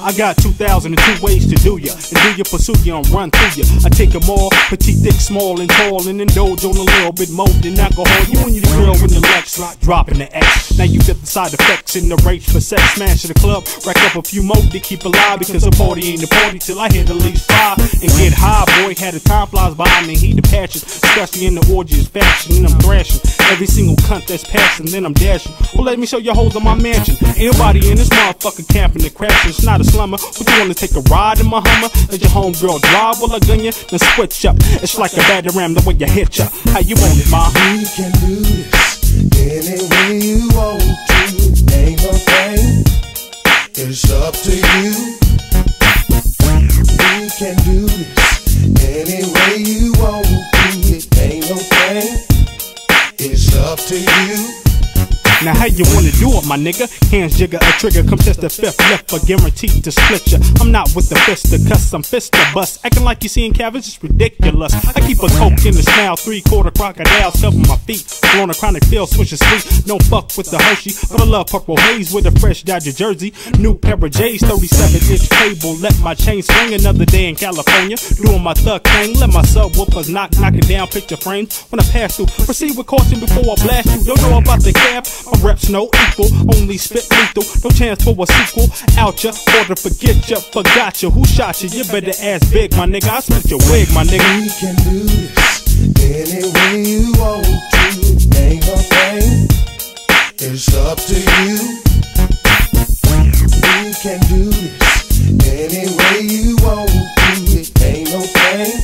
I got 2002 ways to do ya. And do ya pursue ya and run through ya. I take 'em all, petite, thick, small, and tall, and indulge on a little bit more than alcohol. You and your girl in the Lex, dropping the X. Now you get the side effects in the rage for sex. Smash the club, rack up a few more to keep alive because a party ain't a party till I hit at least five and get high. Boy, had the time flies by me, he the passion, especially in the orgies fashion, and I'm thrashing every single cunt that's passing, then I'm dashing. Well, let me show you hoes on my mansion. Ain't nobody in this motherfucker camping and crashing. It's not a slumber. You wanna take a ride in my Hummer? Let your homegirl drive while I gun you, then switch up. It's like a batter ram the way you hit ya. How you want it, ma? We can do this any way you want to. Ain't no thing. It's up to you. We can do this any way you want to. It ain't no thing. It's up to you. Now how you wanna do it, my nigga? Hands jigger a trigger, come test the fifth left for guaranteed to split ya. I'm not with the fist to cuss, I'm fist to bust. Acting like you seeing cabbage is ridiculous. I keep a coke in the smile, three quarter crocodiles covering my feet. Blowing a chronic feel, Swisher Sweet. No fuck with the Hershey, but I love purple haze with a fresh Dodger jersey. New pair of J's, 37 inch cable. Let my chain swing another day in California. Doing my thug thing, let my subwoofers knock, knocking down picture frames. When I pass through, proceed with caution before I blast you. Don't know about the cab. My reps no equal, only spit lethal. No chance for a sequel. Out ya, or to forget ya, forgot ya. Who shot ya? You better ask big, my nigga. I split your wig, my nigga. We can do this any way you want to. Ain't no thing. It's up to you. We can do this any way you want to. It ain't no thing.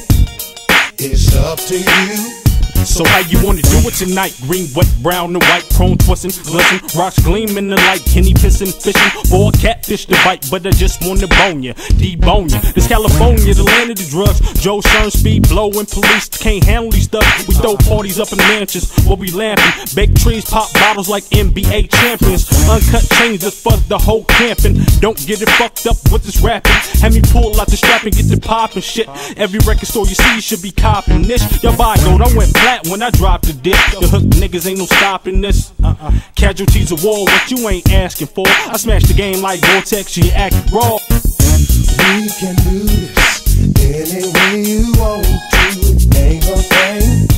It's up to you. So how you wanna do it tonight? Green, wet, brown, and white, prone twisting, glisten, rocks gleam in the light, Kenny pissing, fishing, for a catfish to bite, but I just wanna bone ya, debone ya. This California, the land of the drugs. Joe Shern speed blowing, police can't handle these stuff. We throw parties up in mansions, where we laughing, bake trees, pop bottles like NBA champions, uncut chains just fuck the whole camping. Don't get it fucked up with this rapping. Have me pull out the strap and get the poppin' shit. Every record store you see should be copping this. Your vibe gold, I went flat when I dropped the dick. The hook niggas ain't no stopping this. Uh-uh. Casualties of war, what you ain't asking for. I smash the game like Vortex, you act raw. We can do this any way you want to. Ain't no thing.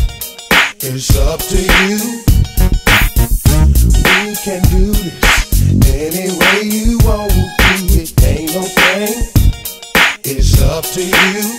It's up to you. We can do this any way you want to. It ain't no thing. It's up to you.